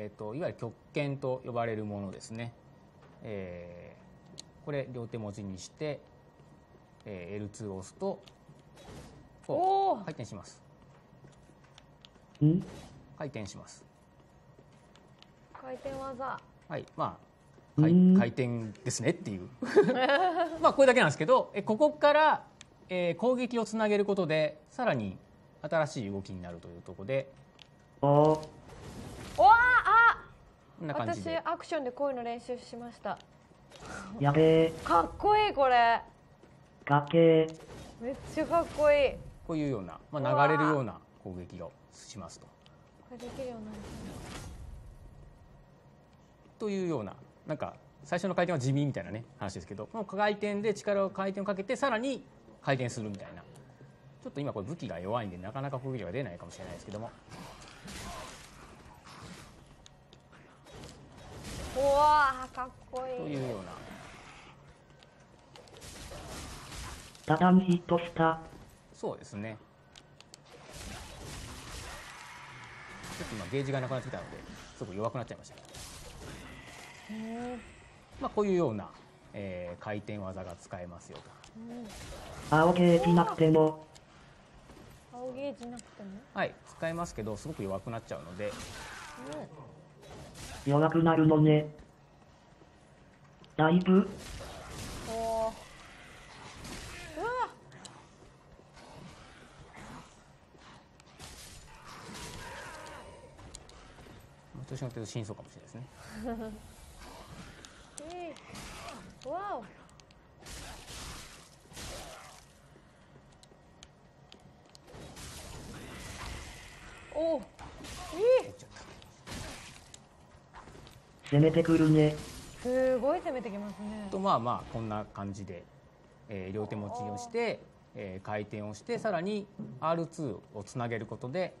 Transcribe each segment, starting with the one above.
えーと、いわゆる極拳と呼ばれるものですね、えー、これ両手文字にして、えー、L2 を押すとお回転します。回転します。回転技。はい。まあ回回転ですねっていう。まあこれだけなんですけどえここから、えー、攻撃をつなげることでさらに新しい動きになるというところで。おわあこんな感じ私アクションでこういうの練習しました。やべえ。かっこいいこれ。崖。めっちゃかっこいい。こういうような、まあ、流れるような攻撃をしますと。これできるようになるというようななんか最初の回転は地味みたいなね話ですけどこの回転で力を回転をかけてさらに回転するみたいな。ちょっと今これ武器が弱いんでなかなか攻撃が出ないかもしれないですけどもわかっこいい。というような。ダダンヒットしたそうですね。ちょっと今ゲージがなくなってきたのですごく弱くなっちゃいました。まあこういうような、えー、回転技が使えますよと、青ゲージなくても。青ゲージなくても？はい使えますけどすごく弱くなっちゃうので、弱くなるのねだいぶ？おうわ調子乗ってると真相かもしれないですね。えー、わおおえ攻めてくるねすごい攻めてきますねとまあまあこんな感じで、えー、両手持ちをして、えー、回転をしてさらに R2 をつなげることで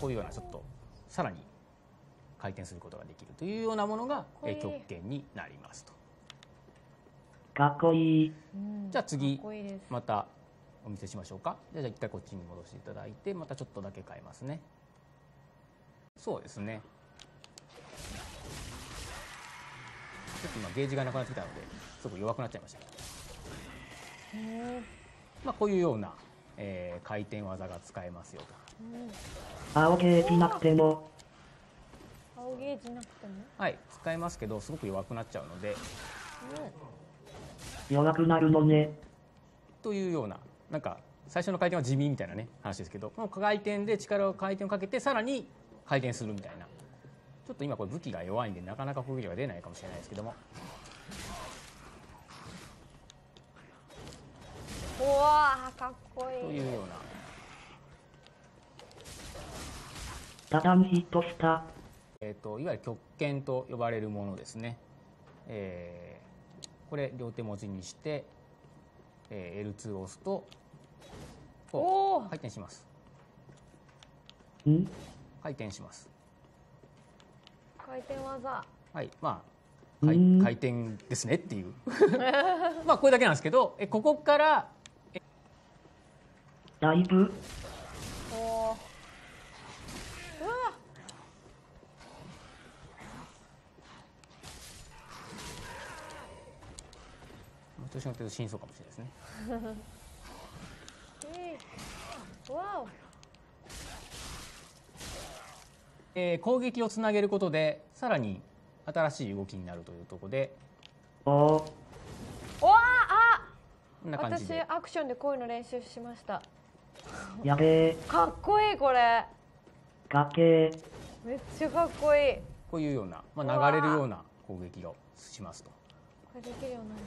こういうようなちょっとさらに回転することができるというようなものが、えー、極限になりますと。かっこいい。じゃあ次またお見せしましょうか。じゃあ一回こっちに戻していただいてまたちょっとだけ変えますね。そうですね。ちょっと今ゲージがなくなってきたのですごく弱くなっちゃいました。まあこういうような、えー、回転技が使えますよと。青ゲージなくても。青ゲージなくても？はい使えますけどすごく弱くなっちゃうので、弱くなるのね。というようななんか最初の回転は地味みたいなね話ですけど。この回転で力を回転をかけてさらに回転するみたいなちょっと今これ武器が弱いんでなかなか攻撃が出ないかもしれないですけども。うわかっこいい。というような。ダダンヒットしたえーと、いわゆる極拳と呼ばれるものですね、えー、これ両手文字にして、えー、L2 を押すとお回転します。回転します回転技。はいまあ回回転ですねっていう。まあこれだけなんですけどえここからだいぶ。お調子乗ってると真相かもしれないですね。えー、攻撃をつなげることでさらに新しい動きになるというところでわあこんな感じ私アクションでこういうの練習しました。やべえかっこいいこれ。崖。めっちゃかっこいい。こういうような、まあ、流れるような攻撃をしますと。これできるようになる